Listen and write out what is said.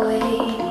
walks